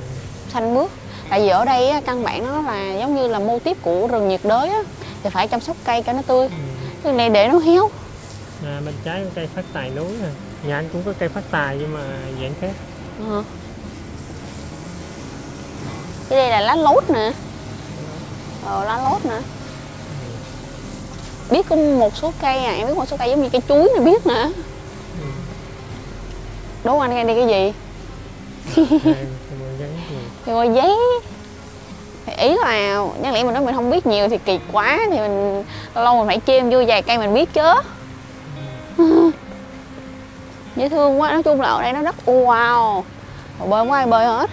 Xanh mướt Tại vì ở đây á, căn bản nó là giống như là mô típ của rừng nhiệt đới á Thì phải chăm sóc cây cho nó tươi Ừ. Cái này để nó héo À, bên trái có cây phát tài núi nè nhà anh cũng có cây phát tài nhưng mà dạng khác Ờ. Cái đây là lá lốt nè Ờ lá lốt nè. Biết có một số cây à, em biết một số cây giống như cây chuối này biết nè. Ừ. Đố anh nghe đi cái gì? Thì ngồi giấy. Thì ý là Nhắc lẽ mình nói mình không biết nhiều thì kỳ quá Thì mình lâu lâu mình phải chêm vô vài cây mình biết chứ. Dễ thương quá Nói chung là ở đây nó rất wow bơi không ai bơi hết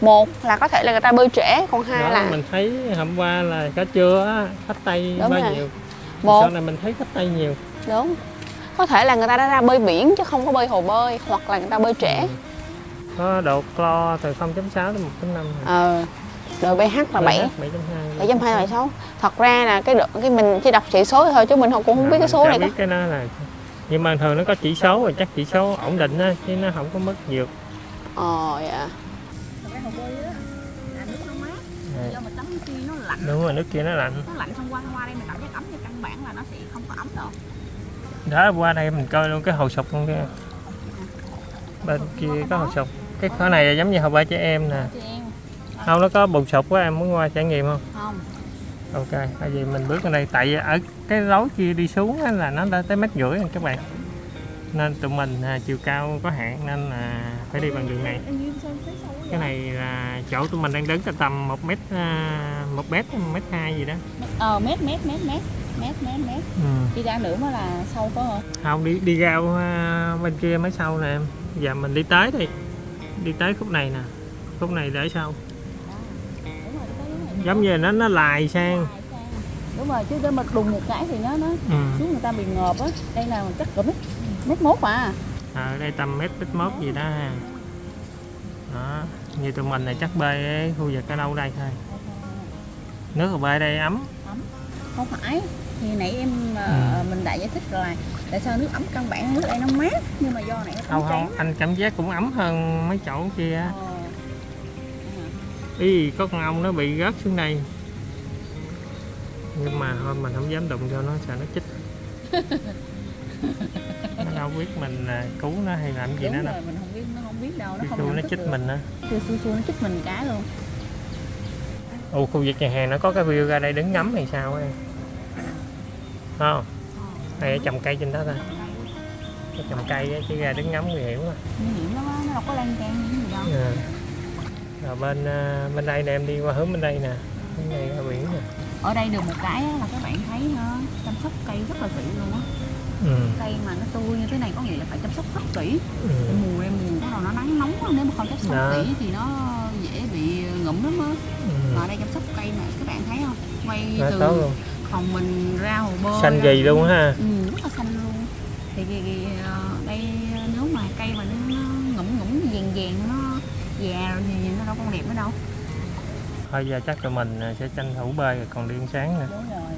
Một là có thể là người ta bơi trễ Còn hai đó là mình thấy hôm qua là cá trưa á khách tây Đúng bao rồi. nhiêu Một. sau này mình thấy khách tây nhiều. Đúng. Có thể là người ta đã ra bơi biển chứ không có bơi hồ bơi Hoặc là người ta bơi trễ. Ừ. có độ clo từ 0.6 đến 1.5 rồi. Ờ Đội BH là 7 7.2 7.2 là số Thật ra là cái độ, cái mình chỉ đọc chỉ số thôi chứ mình không cũng không biết cái số này biết cái đó là nhưng mà thường nó có chỉ số rồi chắc chỉ số ổn định á chứ nó không có mất nhiều. Ờ dạ do mà tắm kia nó lạnh. Đúng rồi nước kia nó lạnh. Nó lạnh xong qua qua đây mình cảm giác ấm thì căn bản là nó sẽ không có ấm đâu. Đó qua đây mình coi luôn cái hồ sục luôn kia bên kia có hồ sục cái khối này là giống như hồ bơi trẻ em nè. Không nó có bồn sục quá em muốn qua trải nghiệm không? Không. Ok tại vì mình bước lên đây tại vì ở cái lối kia đi xuống á là nó đã tới mét rưỡi rồi các bạn. Nên tụi mình à, chiều cao có hạn nên là phải đi bằng đường này sâu cái này là chỗ tụi mình đang đứng là tầm một mét à, một mét một mét hai gì đó. Ờ mét mét mét mét mét mét mét. Ừ. đi ra nữa mới là sâu có hả không đi đi ra à, bên kia mới sau nè em. Giờ mình đi tới đi. Đi tới khúc này nè. Khúc này để sau. Rồi. giống như nó nó lài sang. Đúng rồi chứ nếu mà đùng một cái thì nó nó ừ. xuống người ta bị ngợp á. Đây là chắc cỡ mét mét mốt à. Ở đây tầm mét mét mốt gì đó ha đó như tụi mình này chắc bơi khu vực ở đâu đây thôi. Nước ở bơi đây ấm. Không phải. Thì nãy em ờ, Ừ. mình đã giải thích rồi. Tại sao nước ấm căn bản nước đây nó mát nhưng mà do này nó không không anh cảm giác cũng ấm hơn mấy chỗ kia ờ. ý có con ong nó bị rớt xuống đây. Nhưng mà thôi mình không dám đụng vô nó sợ nó chích nó đâu biết mình à, cứu nó hay làm gì đúng nó rồi đâu. mình không biết nó không biết đâu nó Khi không nó chích được. mình á. Xu xu nó chích mình cái luôn. Ồ khu vực nhà hàng nó có cái view ra đây đứng ngắm hay sao á em? Không? Hay trồng cây trên đó thôi Cái trồng cây á, chứ ra đứng ngắm nguy hiểm quá. Nguy hiểm lắm á nó đâu có lan can gì đâu. À. rồi bên à, bên đây nè em đi qua hướng bên đây nè. Hướng đây là biển nè. Ở đây được một cái á, là các bạn thấy ha, chăm sóc cây rất là kỹ luôn á ừ. cây mà nó tươi như thế này có nghĩa là phải chăm sóc rất kỹ. Ừ. mùa đây mùa bắt đầu nó nắng nóng nếu mà không chăm sóc Đó. kỹ thì nó dễ bị ngủm lắm á. Ừ. mà ở đây chăm sóc cây nè các bạn thấy không? Quay Quá từ phòng mình ra hồ bơi xanh gì luôn ha. Ừ, rất là xanh luôn. Thì, thì, thì ờ, đây nếu mà cây mà nó, ngủm ngủm vàng vàng nó già rồi thì nhìn nó đâu còn đẹp nữa đâu. Thôi giờ chắc tụi mình à, sẽ tranh thủ bơi rồi còn đi ăn sáng nè đúng rồi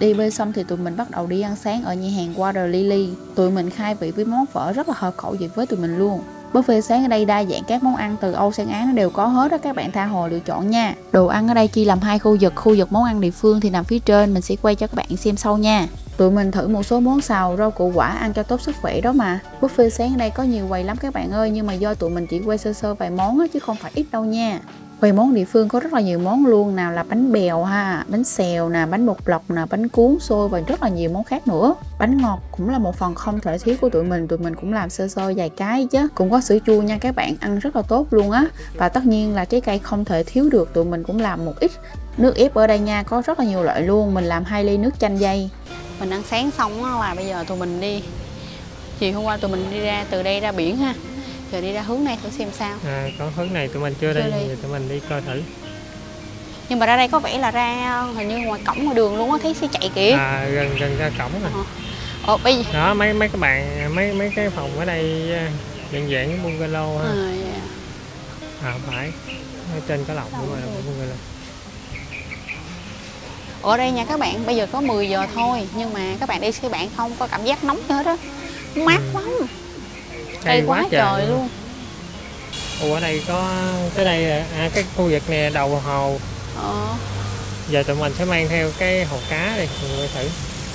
Đi bơi xong thì tụi mình bắt đầu đi ăn sáng ở nhà hàng Water Lily. Tụi mình khai vị với món phở rất là hợp khẩu vị với tụi mình luôn. Buffet sáng ở đây đa dạng các món ăn từ Âu sang Á nó đều có hết đó các bạn tha hồ lựa chọn nha. Đồ ăn ở đây chia làm hai khu vực, khu vực món ăn địa phương thì nằm phía trên, mình sẽ quay cho các bạn xem sau nha. Tụi mình thử một số món xào, rau củ quả ăn cho tốt sức khỏe đó mà. Buffet sáng ở đây có nhiều quầy lắm các bạn ơi, nhưng mà do tụi mình chỉ quay sơ sơ vài món á, chứ không phải ít đâu nha. Quầy món địa phương có rất là nhiều món luôn Nào là bánh bèo ha, bánh xèo nè, bánh bột lọc nè, bánh cuốn xôi và rất là nhiều món khác nữa. Bánh ngọt cũng là một phần không thể thiếu của tụi mình Tụi mình cũng làm sơ sơ vài cái chứ. Cũng có sữa chua nha các bạn, ăn rất là tốt luôn á. Và tất nhiên là trái cây không thể thiếu được Tụi mình cũng làm một ít Nước ép ở đây nha, có rất là nhiều loại luôn. Mình làm hai ly nước chanh dây. Mình ăn sáng xong là bây giờ tụi mình đi. Chiều hôm qua tụi mình đi ra từ đây ra biển ha giờ đi ra hướng này thử xem sao. À, còn hướng này tụi mình chưa, Chưa đi, đi. giờ tụi mình đi coi thử. Nhưng mà ra đây có vẻ là ra hình như ngoài cổng ngoài đường luôn á thấy xe chạy kìa. À, gần gần ra cổng rồi. Ờ. Bây giờ đó mấy mấy cái bạn mấy mấy cái phòng ở đây à, dạng dạng cái bungalow ha. À, dạ. à phải. Ở trên có lồng đúng rồi Lồng. bungalow. Ở đây nha các bạn bây giờ có 10 giờ thôi nhưng mà các bạn đi các bạn không có cảm giác nóng hết á. Mát Ừ. lắm đây quá trời luôn. Ủa ở đây có cái đây à, cái khu vực này đầu hồ. Ờ. Giờ tụi mình sẽ mang theo cái hồ cá đi mình coi thử.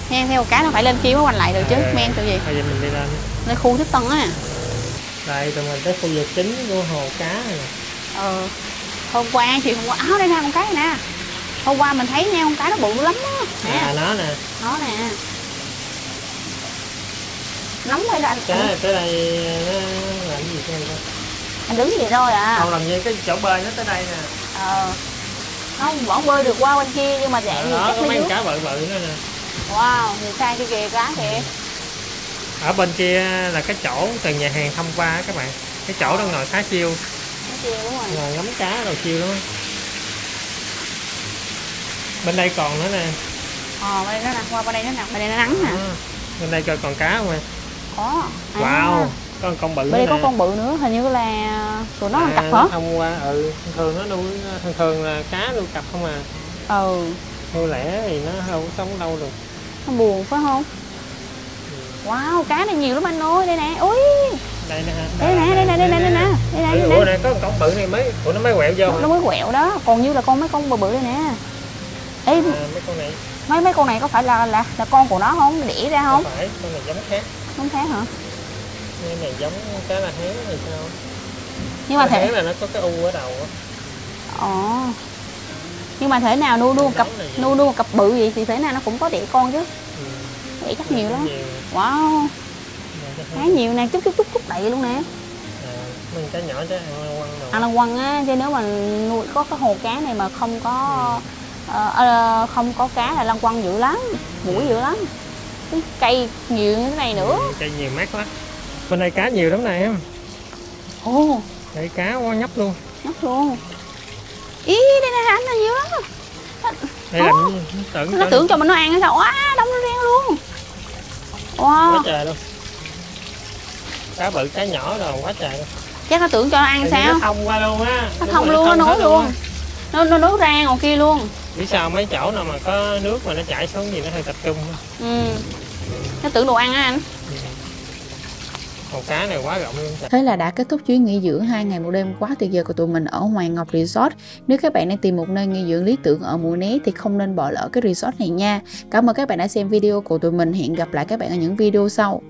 Men theo cá nó phải lên kia mới quanh lại được chứ À. men kiểu gì? bây giờ mình đi lên. Lên khu thích tân á. Đây tụi mình tới khu vực chính của hồ cá này. Nè ờ. Hôm qua chiều hôm qua áo đây nè con cái này nè. Hôm qua mình thấy nha con cái nó bự lắm á. À nó nè. Nó nè nóng đây là anh cá này tới đây nó làm cái gì coi anh đứng vậy thôi à. Không làm như cái chỗ bơi nó tới đây nè. Ờ. Không vẫn bơi được qua bên kia nhưng mà dạng gì đó có mấy con cá bự bự nữa nè. Wow người sai kia kìa cá kìa. Ở bên kia là cái chỗ từ nhà hàng thông qua các bạn. Cái chỗ đó ngồi khá chiêu đúng rồi. Ngồi ngắm cá đồ chiêu lắm. Bên đây còn nữa nè. Ờ bên đây nó nè qua bên đây nó nè bên đây nó nắng nè. Đó. bên đây còn cá không à có. À, wow có con, bự bên đây có con bự nữa hình như là tụi nó À, cặp hả? Thông qua ừ thường nó nuôi thường thường là cá nuôi cặp không à. Ừ. Nuôi lẻ thì nó không có sống lâu được. Nó buồn phải không? Wow cá này nhiều lắm anh ơi đây nè ui. Đây nè đây nè đây nè đây nè đây nè. đây nè Ừ, đây nè. có con bự này mới ủa nó mới quẹo vô. Nó, mới quẹo đó còn như là con mấy con bự bự đây nè. Ê, à, mấy con này. Mấy mấy con này có phải là là là con của nó không? Đẻ ra không? Không phải con này giống khác không khác hả? Cái này giống cá là hén hay sao? Nhưng mà Cá thể là nó có cái u ở đầu á. Ờ nhưng mà thể nào nuôi nuôi một cặp gì? nuôi nuôi một cặp bự vậy thì thể nào nó cũng có đẻ con chứ. Ừ. đẻ chắc nhiều lắm. wow. Rồi, khá nhiều nè. Chút chút chút chút đầy luôn nè. À, mình cá nhỏ chứ ăn quăng đồ. Ăn lăng quăng á chứ nếu mà nuôi có cái hồ cá này mà không có ờ, ờ, không có cá là lăng quăng dữ lắm mũi dữ lắm cái cây nhiều như thế này nữa. Ừ, cây nhiều mát lắm. Bên đây cá nhiều lắm nè em. Ồ. Đây cá quá nhóc luôn. Nhóc luôn. Ý đây nè anh là nhiều lắm đây là tưởng nó tưởng cho mình nó ăn sao? Quá đông nó riêng luôn. Quá. Wow trời luôn. Cá bự cá nhỏ rồi quá trời luôn. Chắc nó tưởng cho nó ăn như sao? nó thông qua luôn á. Nó thông luôn nó nối luôn. á. nó nó nối ra ngoài kia luôn biết sao mấy chỗ nào mà có nước mà nó chảy xuống gì nó hơi tập trung ừ nó tưởng đồ ăn á anh con cá này quá rộng luôn Thế là đã kết thúc chuyến nghỉ dưỡng 2 ngày một đêm quá tuyệt vời của tụi mình ở Hoàng Ngọc Resort. Nếu các bạn đang tìm một nơi nghỉ dưỡng lý tưởng ở mùa né thì không nên bỏ lỡ cái resort này nha. Cảm ơn các bạn đã xem video của tụi mình. Hẹn gặp lại các bạn ở những video sau.